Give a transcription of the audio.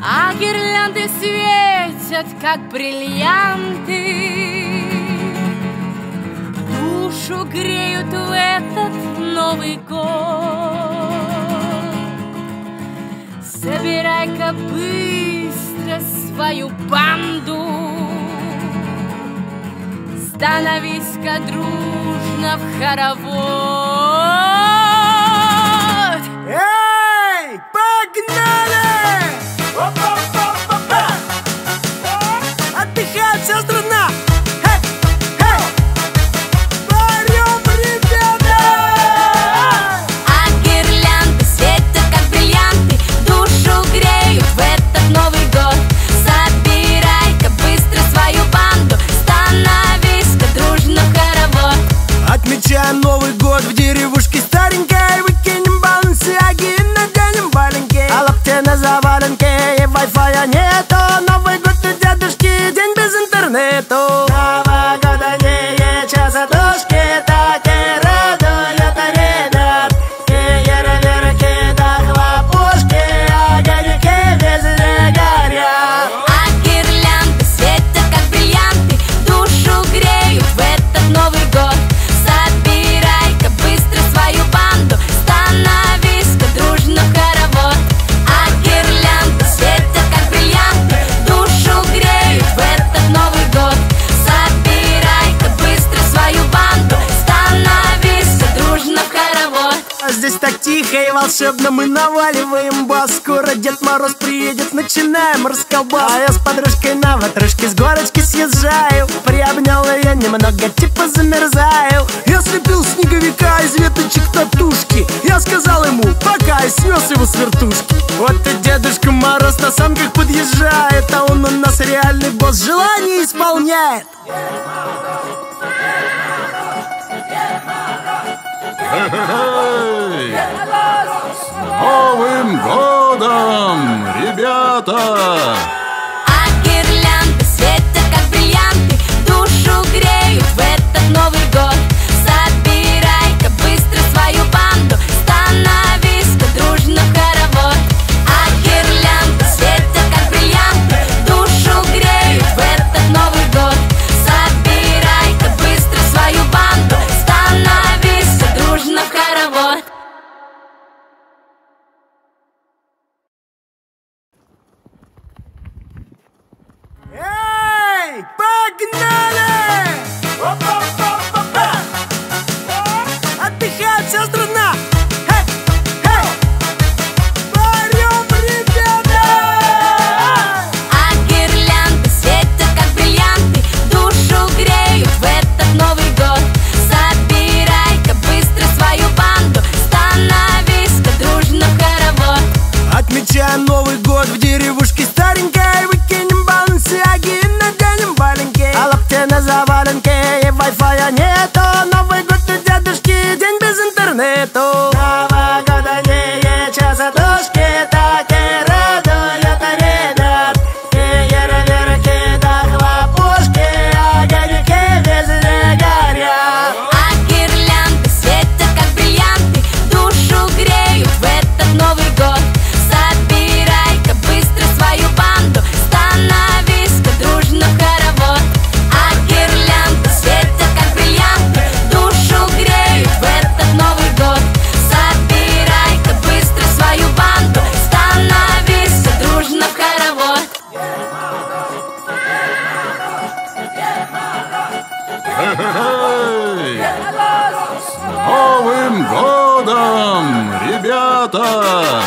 А гирлянды светят, как бриллианты. Душу греют в этот Новый год. Собирай-ка быстро свою банду. Становись-ка дружно в хоровод вся страна! Hey! Hey! Парем! А гирлянды светят, как бриллианты Душу греют в этот Новый год Собирай-ка быстро свою банду становись дружно-хоровод. Отмечаем Новый год в деревушке старенькой Выкинем балансиаги, наденем валенки А лапте на заваленке и вай-фая нету completo. Тихо и волшебно мы наваливаем бас. Скоро Дед Мороз приедет, начинаем расколбас. А я с подружкой на ватрушке с горочки съезжаю. Приобнял ее немного, типа замерзаю. Я слепил снеговика из веточек татушки. Я сказал ему пока и снес его с вертушки. Вот и Дедушка Мороз на санках подъезжает А он у нас реальный босс, желание исполняет С Новым годом, ребята! criminales. ¡Opa! С Новым годом, ребята!